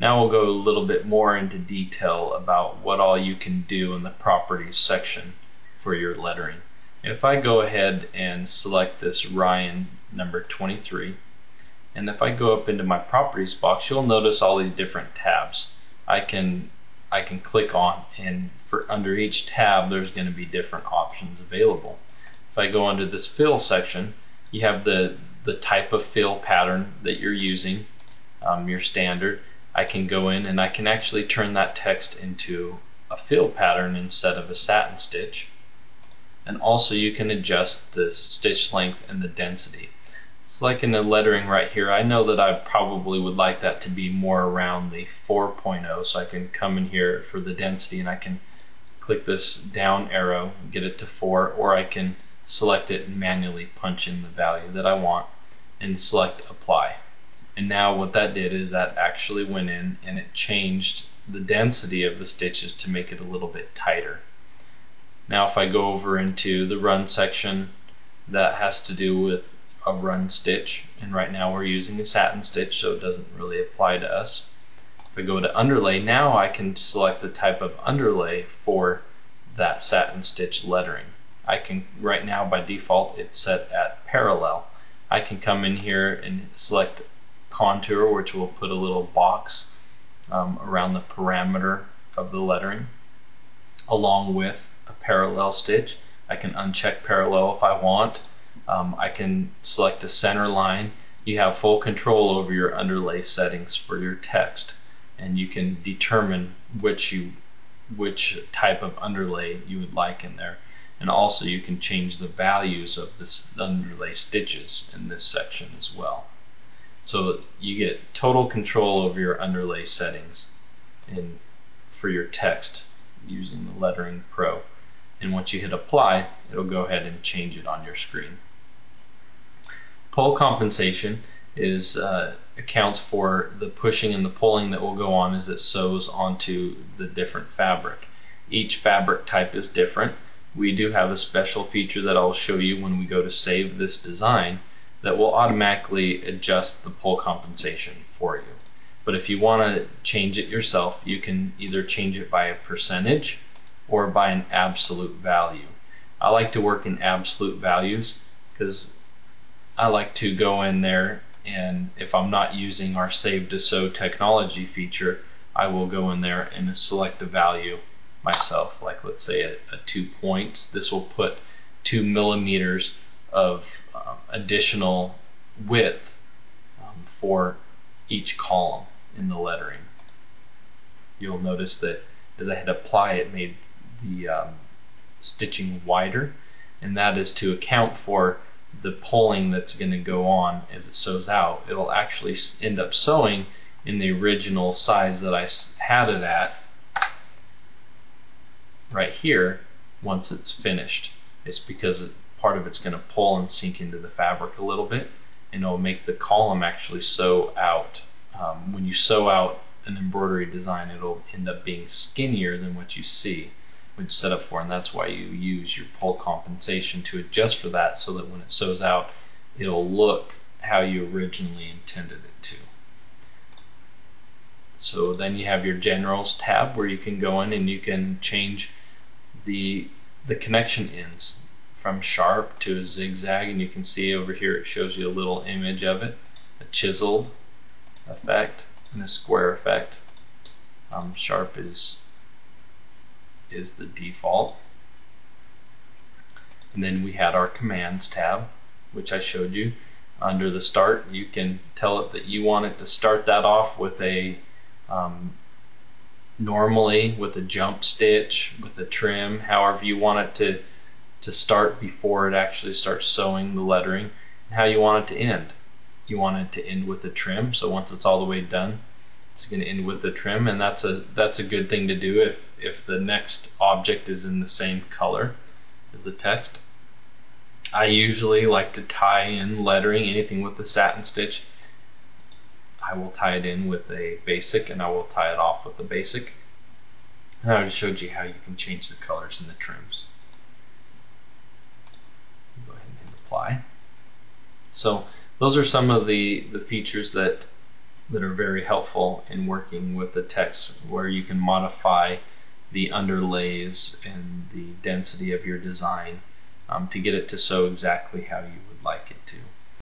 Now we'll go a little bit more into detail about what all you can do in the properties section for your lettering. If I go ahead and select this Ryan number 23 and if I go up into my properties box you'll notice all these different tabs. I can I can click on and for under each tab there's going to be different options available. If I go under this fill section you have the the type of fill pattern that you're using um, your standard I can go in and I can actually turn that text into a fill pattern instead of a satin stitch and also you can adjust the stitch length and the density it's like in the lettering right here. I know that I probably would like that to be more around the 4.0 so I can come in here for the density and I can click this down arrow and get it to 4 or I can select it and manually punch in the value that I want and select apply. And now what that did is that actually went in and it changed the density of the stitches to make it a little bit tighter. Now if I go over into the run section that has to do with a run stitch and right now we're using a satin stitch so it doesn't really apply to us. If I go to underlay now I can select the type of underlay for that satin stitch lettering. I can right now by default it's set at parallel. I can come in here and select contour which will put a little box um, around the parameter of the lettering along with a parallel stitch. I can uncheck parallel if I want um, I can select a center line. You have full control over your underlay settings for your text and you can determine which you which type of underlay you would like in there and also you can change the values of the underlay stitches in this section as well so you get total control over your underlay settings in for your text using the lettering pro and once you hit apply it'll go ahead and change it on your screen Pull compensation is uh, accounts for the pushing and the pulling that will go on as it sews onto the different fabric. Each fabric type is different. We do have a special feature that I'll show you when we go to save this design that will automatically adjust the pull compensation for you. But if you want to change it yourself, you can either change it by a percentage or by an absolute value. I like to work in absolute values because I like to go in there and if I'm not using our save to sew technology feature I will go in there and select the value myself like let's say a, a two points this will put two millimeters of um, additional width um, for each column in the lettering you'll notice that as I hit apply it made the um, stitching wider and that is to account for the pulling that's going to go on as it sews out, it'll actually end up sewing in the original size that I had it at right here once it's finished. It's because part of it's going to pull and sink into the fabric a little bit and it'll make the column actually sew out. Um, when you sew out an embroidery design it'll end up being skinnier than what you see would set up for and that's why you use your pull compensation to adjust for that so that when it sews out it'll look how you originally intended it to. So then you have your generals tab where you can go in and you can change the the connection ends from sharp to a zigzag and you can see over here it shows you a little image of it a chiseled effect and a square effect um, sharp is is the default. And then we had our commands tab, which I showed you. Under the start, you can tell it that you want it to start that off with a um, normally with a jump stitch, with a trim, however you want it to to start before it actually starts sewing the lettering, and how you want it to end. You want it to end with a trim, so once it's all the way done, it's going to end with a trim and that's a that's a good thing to do if if the next object is in the same color as the text. I usually like to tie in lettering anything with the satin stitch. I will tie it in with a basic and I will tie it off with the basic. And I just showed you how you can change the colors and the trims go ahead and hit apply so those are some of the the features that that are very helpful in working with the text where you can modify the underlays and the density of your design um, to get it to sew exactly how you would like it to.